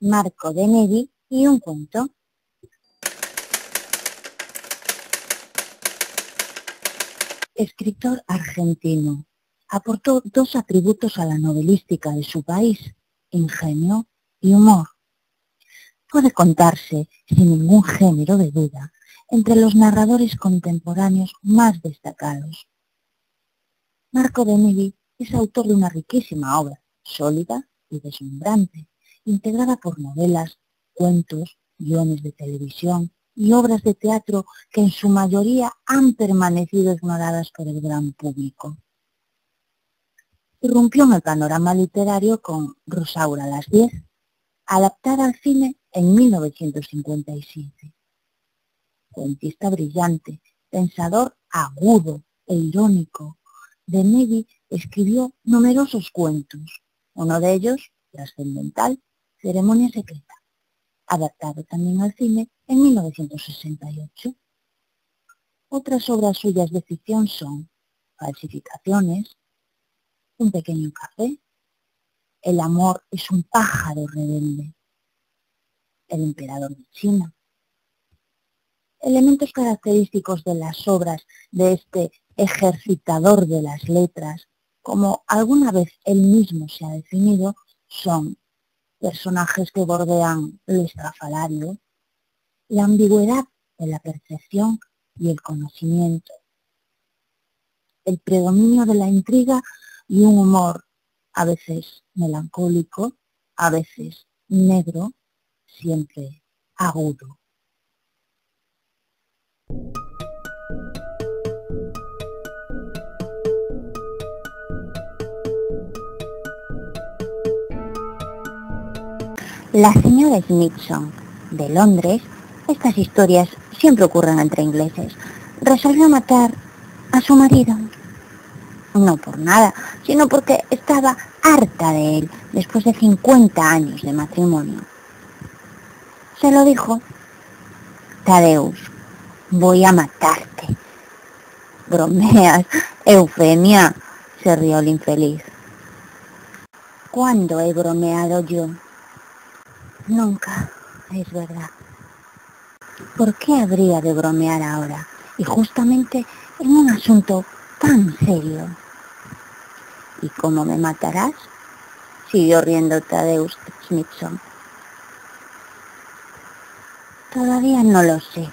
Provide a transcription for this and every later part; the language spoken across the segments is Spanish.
Marco de Nevi y un cuento. Escritor argentino, aportó dos atributos a la novelística de su país, ingenio y humor. Puede contarse, sin ningún género de duda, entre los narradores contemporáneos más destacados. Marco de Nevi es autor de una riquísima obra, sólida y deslumbrante, integrada por novelas, cuentos, guiones de televisión y obras de teatro que en su mayoría han permanecido ignoradas por el gran público. Irrumpió en el panorama literario con Rosaura a las 10, adaptada al cine en 1957. Cuentista brillante, pensador agudo e irónico, de Nevi escribió numerosos cuentos, uno de ellos, trascendental, Ceremonia Secreta, adaptado también al cine en 1968. Otras obras suyas de ficción son Falsificaciones, Un pequeño café, El amor es un pájaro rebelde, El emperador de China. Elementos característicos de las obras de este ejercitador de las letras, como alguna vez él mismo se ha definido, son personajes que bordean lo estrafalario, la ambigüedad de la percepción y el conocimiento, el predominio de la intriga y un humor a veces melancólico, a veces negro, siempre agudo. La señora Smithson, de Londres, estas historias siempre ocurren entre ingleses, resolvió matar a su marido. No por nada, sino porque estaba harta de él después de 50 años de matrimonio. Se lo dijo, Tadeus, voy a matarte. Bromeas, Eufemia, se rió el infeliz. ¿Cuándo he bromeado yo? Nunca, es verdad. ¿Por qué habría de bromear ahora? Y justamente en un asunto tan serio. ¿Y cómo me matarás? Siguió riendo Tadeusz Smithson. Todavía no lo sé.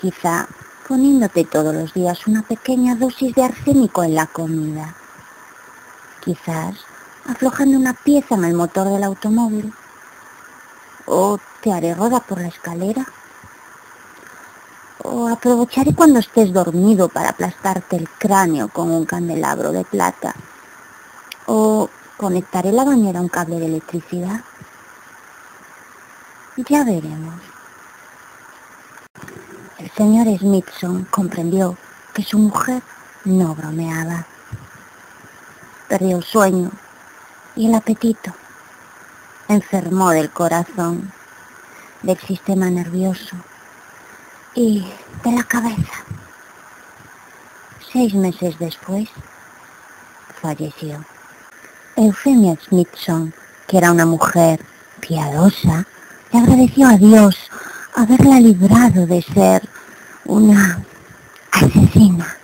Quizá poniéndote todos los días una pequeña dosis de arsénico en la comida. Quizás aflojando una pieza en el motor del automóvil o te haré rodar por la escalera. O aprovecharé cuando estés dormido para aplastarte el cráneo con un candelabro de plata. O conectaré la bañera a un cable de electricidad. Ya veremos. El señor Smithson comprendió que su mujer no bromeaba. Perdió el sueño y el apetito enfermó del corazón, del sistema nervioso y de la cabeza. Seis meses después, falleció. Eufemia Smithson, que era una mujer piadosa, le agradeció a Dios haberla librado de ser una asesina.